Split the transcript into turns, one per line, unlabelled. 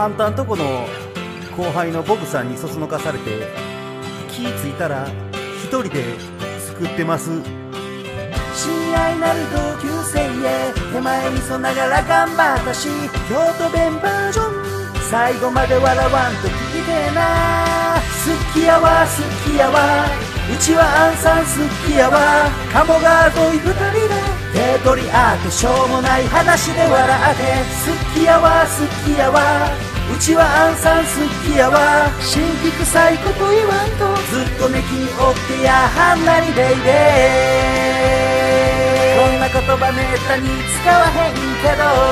あんたんとこの後輩のボブさんにそそのかされて気ぃついたら一人で作ってます。親愛なる同級生へ手前味噌ながら頑張ったし京都弁バージョン。最後まで笑わんと聞いてえな好きやわ好きやわ。うちはアンさん好きやわ。鴨川沿い二人で手取り合ってしょうもない話で笑って。好きやわ好きやわ。ちはアンサン好きやわ。神秘臭いこと言わんと。ずっとね君おってやはんなにベイベー。こんな言葉めったに使わへんけど。